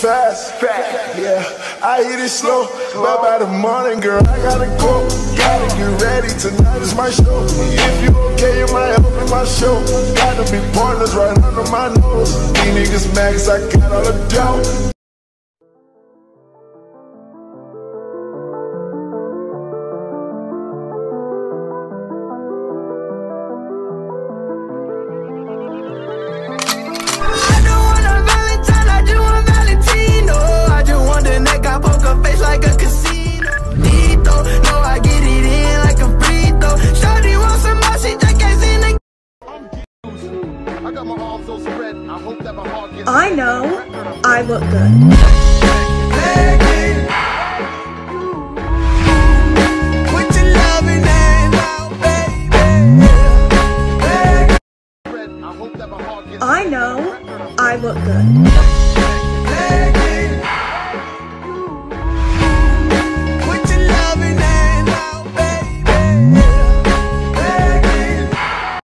fast. Yeah, I hit it slow. But by the morning, girl, I gotta go. Gotta get ready. Tonight is my show. If you okay, you might open my show. Gotta be partners right under my nose. These niggas mad I got all the dough. I know I look good. Put your loving hands out, baby. spread. I hope that my heart gets. I know I look good.